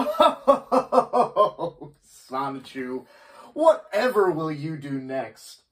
Oh, Sonichu, whatever will you do next?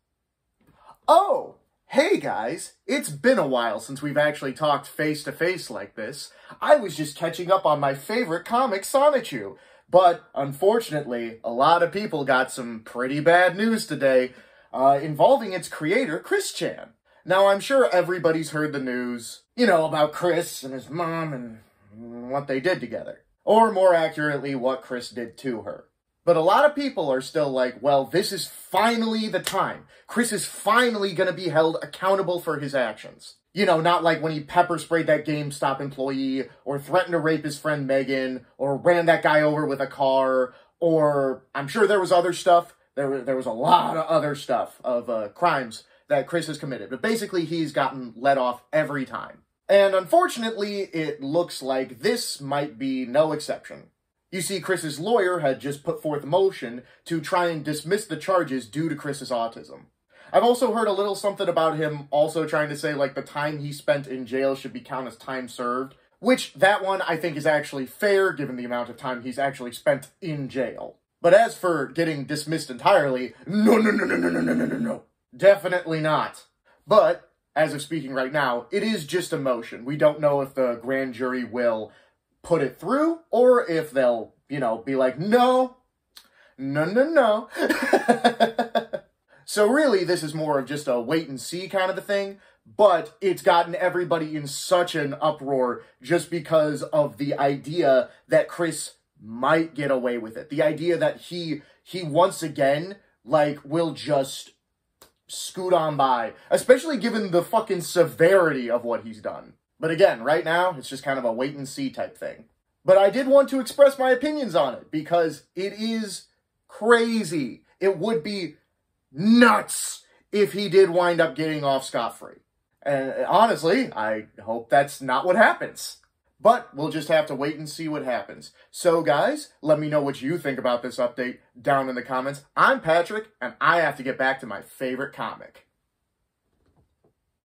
Oh, hey guys, it's been a while since we've actually talked face to face like this. I was just catching up on my favorite comic, Sonichu. But unfortunately, a lot of people got some pretty bad news today uh, involving its creator, Chris Chan. Now, I'm sure everybody's heard the news, you know, about Chris and his mom and what they did together. Or more accurately, what Chris did to her. But a lot of people are still like, well, this is finally the time. Chris is finally going to be held accountable for his actions. You know, not like when he pepper sprayed that GameStop employee, or threatened to rape his friend Megan, or ran that guy over with a car, or I'm sure there was other stuff. There, there was a lot of other stuff of uh, crimes that Chris has committed. But basically, he's gotten let off every time. And unfortunately, it looks like this might be no exception. You see, Chris's lawyer had just put forth a motion to try and dismiss the charges due to Chris's autism. I've also heard a little something about him also trying to say, like, the time he spent in jail should be counted as time served, which that one I think is actually fair given the amount of time he's actually spent in jail. But as for getting dismissed entirely, no, no, no, no, no, no, no, no, no, no. Definitely not. But as of speaking right now, it is just a motion. We don't know if the grand jury will put it through or if they'll, you know, be like, no, no, no, no. so really, this is more of just a wait and see kind of a thing, but it's gotten everybody in such an uproar just because of the idea that Chris might get away with it. The idea that he, he once again, like, will just scoot on by, especially given the fucking severity of what he's done. But again, right now, it's just kind of a wait and see type thing. But I did want to express my opinions on it because it is crazy. It would be nuts if he did wind up getting off scot free. And honestly, I hope that's not what happens. But we'll just have to wait and see what happens. So, guys, let me know what you think about this update down in the comments. I'm Patrick, and I have to get back to my favorite comic.